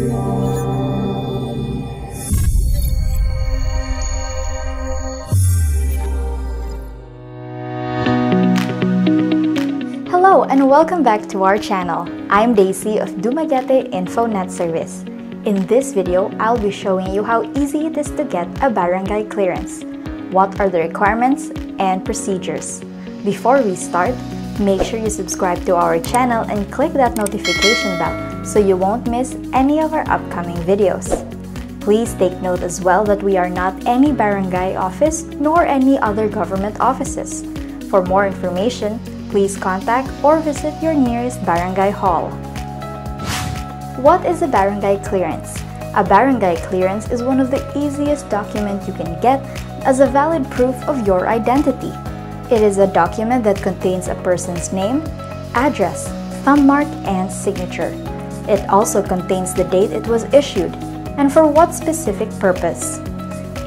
Hello and welcome back to our channel. I'm Daisy of Dumaguete InfoNet Service. In this video, I'll be showing you how easy it is to get a barangay clearance. What are the requirements and procedures? Before we start, make sure you subscribe to our channel and click that notification bell so you won't miss any of our upcoming videos. Please take note as well that we are not any barangay office nor any other government offices. For more information, please contact or visit your nearest barangay hall. What is a barangay clearance? A barangay clearance is one of the easiest documents you can get as a valid proof of your identity. It is a document that contains a person's name, address, thumb mark, and signature. It also contains the date it was issued and for what specific purpose.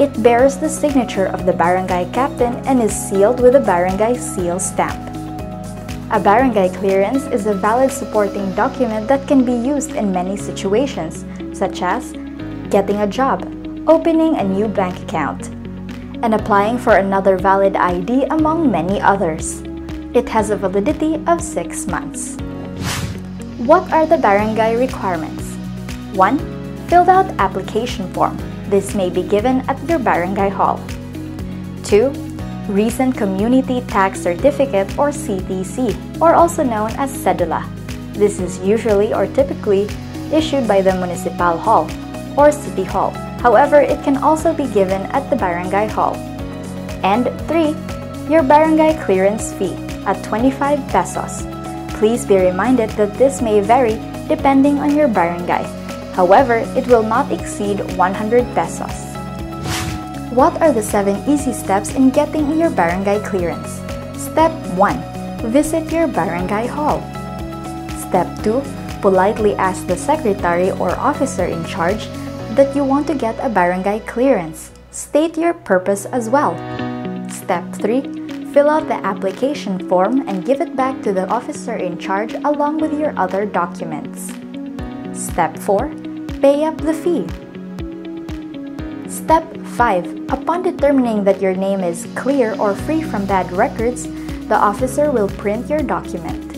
It bears the signature of the barangay captain and is sealed with a barangay seal stamp. A barangay clearance is a valid supporting document that can be used in many situations, such as getting a job, opening a new bank account, and applying for another valid ID among many others. It has a validity of 6 months. What are the barangay requirements? 1. Filled out application form. This may be given at your barangay hall. 2. Recent Community Tax Certificate or CTC, or also known as Cedula. This is usually or typically issued by the Municipal Hall or City Hall. However, it can also be given at the barangay hall. And 3. Your barangay clearance fee at 25 pesos. Please be reminded that this may vary depending on your barangay. However, it will not exceed 100 pesos. What are the 7 easy steps in getting your barangay clearance? Step 1. Visit your barangay hall. Step 2. Politely ask the secretary or officer in charge that you want to get a barangay clearance. State your purpose as well. Step 3. Fill out the application form and give it back to the officer in charge along with your other documents. Step 4 pay up the fee. Step 5. Upon determining that your name is clear or free from bad records, the officer will print your document.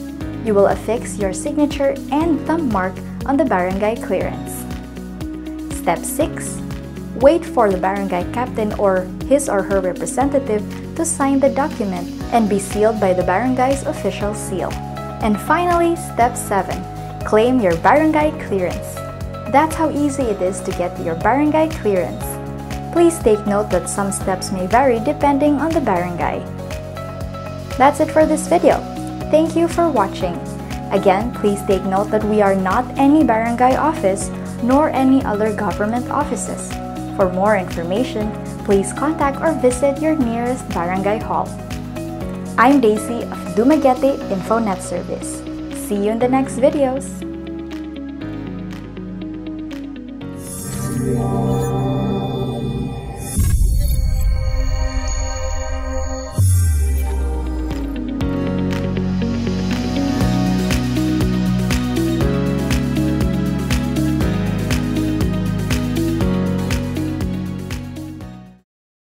You will affix your signature and thumb mark on the barangay clearance. Step 6. Wait for the barangay captain or his or her representative to sign the document and be sealed by the barangay's official seal. And finally, step 7. Claim your barangay clearance. That's how easy it is to get your barangay clearance. Please take note that some steps may vary depending on the barangay. That's it for this video. Thank you for watching. Again, please take note that we are not any barangay office nor any other government offices. For more information, please contact or visit your nearest barangay hall. I'm Daisy of Dumaguete InfoNet Service. See you in the next videos!